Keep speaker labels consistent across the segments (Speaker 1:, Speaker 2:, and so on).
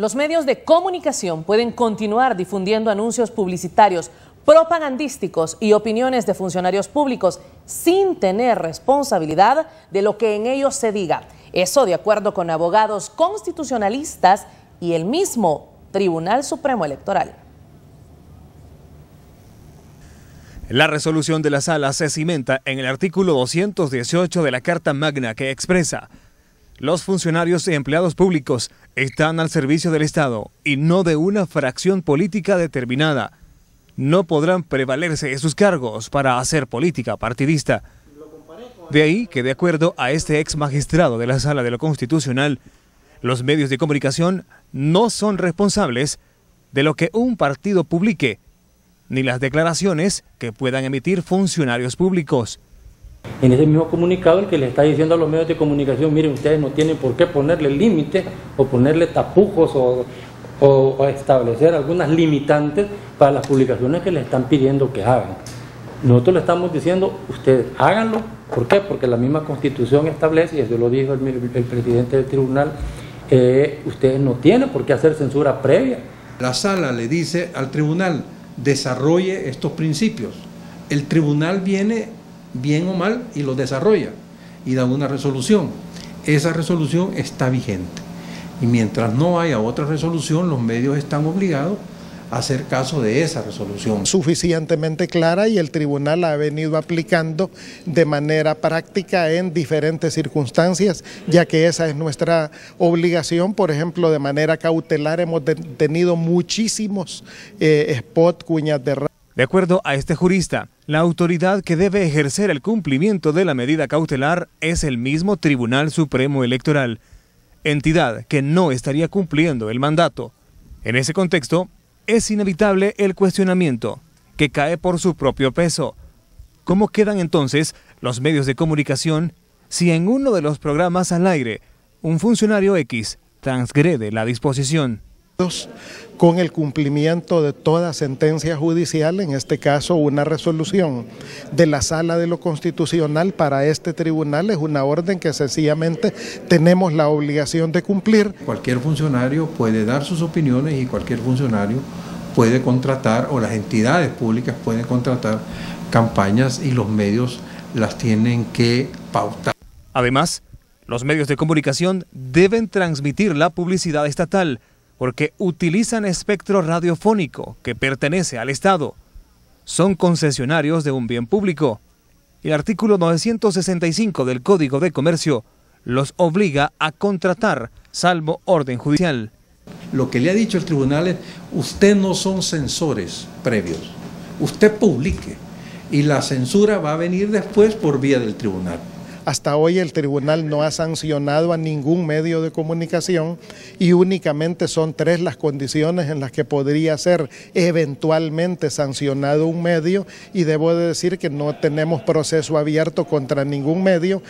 Speaker 1: Los medios de comunicación pueden continuar difundiendo anuncios publicitarios, propagandísticos y opiniones de funcionarios públicos sin tener responsabilidad de lo que en ellos se diga. Eso de acuerdo con abogados constitucionalistas y el mismo Tribunal Supremo Electoral.
Speaker 2: La resolución de la sala se cimenta en el artículo 218 de la Carta Magna que expresa los funcionarios y empleados públicos están al servicio del Estado y no de una fracción política determinada. No podrán prevalerse de sus cargos para hacer política partidista. De ahí que, de acuerdo a este ex magistrado de la Sala de lo Constitucional, los medios de comunicación no son responsables de lo que un partido publique, ni las declaraciones que puedan emitir funcionarios públicos.
Speaker 3: En ese mismo comunicado el que le está diciendo a los medios de comunicación, miren, ustedes no tienen por qué ponerle límites o ponerle tapujos o, establecer algunas limitantes para las publicaciones que le están pidiendo que hagan. Nosotros le estamos diciendo, ustedes háganlo. ¿Por qué? Porque la misma constitución establece, y eso lo dijo el, el presidente del tribunal, eh, ustedes no tienen por qué hacer censura previa.
Speaker 4: La sala le dice al tribunal, desarrolle estos principios. El tribunal viene bien o mal, y lo desarrolla y da una resolución. Esa resolución está vigente. Y mientras no haya otra resolución, los medios están obligados a hacer caso de esa resolución.
Speaker 5: Suficientemente clara y el tribunal la ha venido aplicando de manera práctica en diferentes circunstancias, ya que esa es nuestra obligación. Por ejemplo, de manera cautelar hemos tenido muchísimos eh, spot, cuñas de
Speaker 2: de acuerdo a este jurista, la autoridad que debe ejercer el cumplimiento de la medida cautelar es el mismo Tribunal Supremo Electoral, entidad que no estaría cumpliendo el mandato. En ese contexto, es inevitable el cuestionamiento, que cae por su propio peso. ¿Cómo quedan entonces los medios de comunicación si en uno de los programas al aire un funcionario X transgrede la disposición?
Speaker 5: Con el cumplimiento de toda sentencia judicial, en este caso una resolución de la Sala de lo Constitucional para este tribunal es una orden que sencillamente tenemos la obligación de cumplir.
Speaker 4: Cualquier funcionario puede dar sus opiniones y cualquier funcionario puede contratar o las entidades públicas pueden contratar campañas y los medios las tienen que pautar.
Speaker 2: Además, los medios de comunicación deben transmitir la publicidad estatal porque utilizan espectro radiofónico que pertenece al Estado. Son concesionarios de un bien público. El artículo 965 del Código de Comercio los obliga a contratar, salvo orden judicial.
Speaker 4: Lo que le ha dicho el tribunal es, usted no son censores previos, usted publique y la censura va a venir después por vía del tribunal.
Speaker 5: Hasta hoy el tribunal no ha sancionado a ningún medio de comunicación y únicamente son tres las condiciones en las que podría ser eventualmente sancionado un medio y debo de decir que no tenemos proceso abierto contra ningún medio.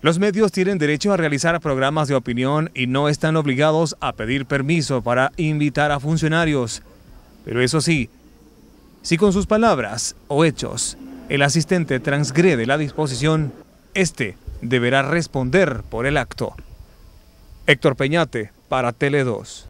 Speaker 2: Los medios tienen derecho a realizar programas de opinión y no están obligados a pedir permiso para invitar a funcionarios. Pero eso sí, si con sus palabras o hechos el asistente transgrede la disposición, este deberá responder por el acto. Héctor Peñate para Tele 2.